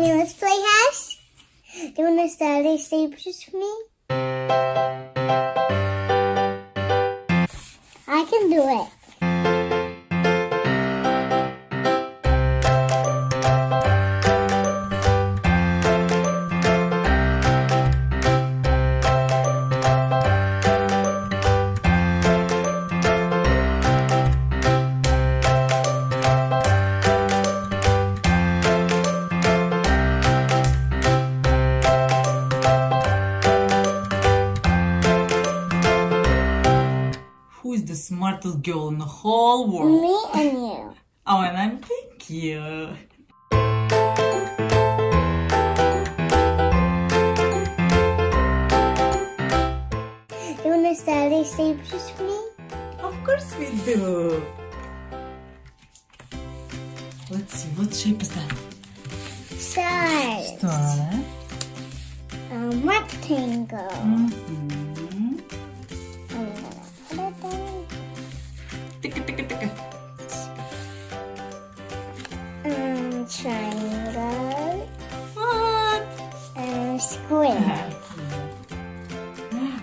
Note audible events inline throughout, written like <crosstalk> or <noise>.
Mommy, let's play house. Do you want to a stages with me? I can do it. Who is the smartest girl in the whole world? Me and you. Oh, and I'm thank you. You want to start a stages with me? Of course we do. Let's see, what shape is that? Stars. Star. Um, rectangle. Mm-hmm. Triangle. What? And square.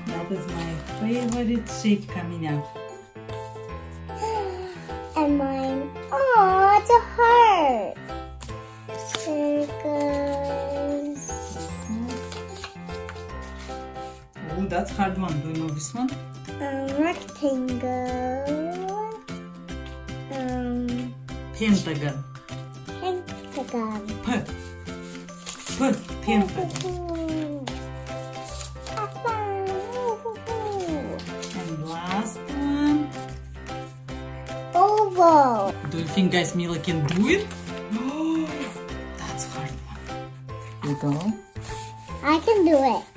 That is my favorite shape coming up. And mine. Oh, it's a heart. Circles. Oh, that's hard one. Do you know this one? Um, rectangle. Um, Pentagon. Pentagon. P. P. Pentagon. And last one. Oval. Do you think guys Mila can do it? Oh, <gasps> that's hard one. You go. I can do it.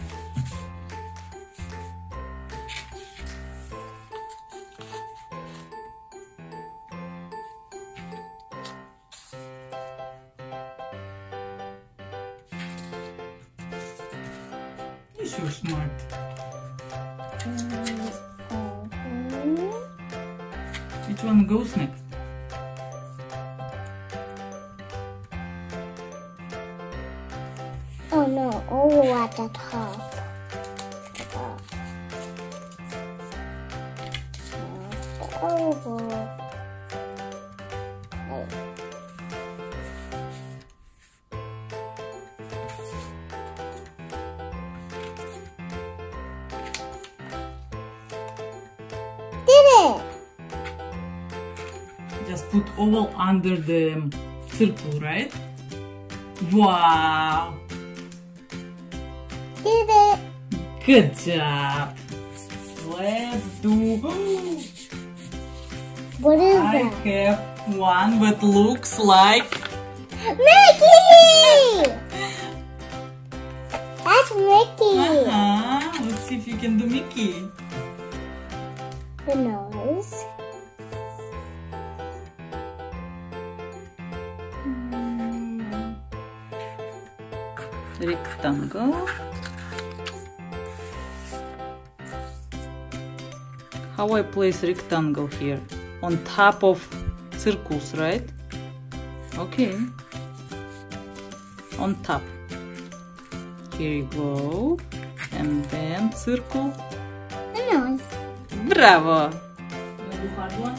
So smart. Which one goes next? Oh no, oval at the top. The put oval under the circle, right? Wow! Did it! Good job! Let's do. What is I that? have one that looks like. Mickey! Rectangle. How I place rectangle here? On top of circles, right? Okay. On top. Here you go. And then circle. Nose. Bravo! hard one?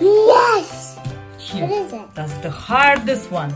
Yes! Here. What is it? That's the hardest one.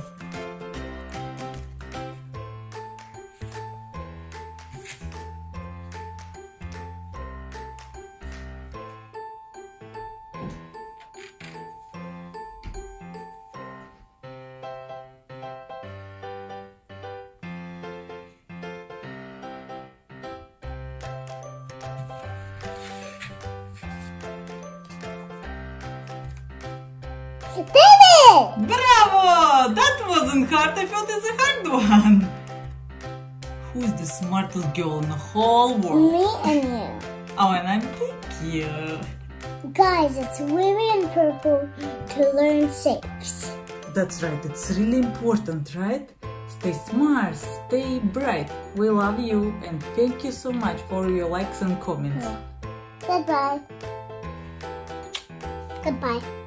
Did it! Bravo! That wasn't hard. I felt it's a hard one. Who is the smartest girl in the whole world? Me and you. Oh, and I'm thank you. Guys, it's really important to learn shapes. That's right. It's really important, right? Stay smart, stay bright. We love you and thank you so much for your likes and comments. Goodbye. Goodbye.